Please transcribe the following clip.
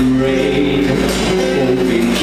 rain. hoping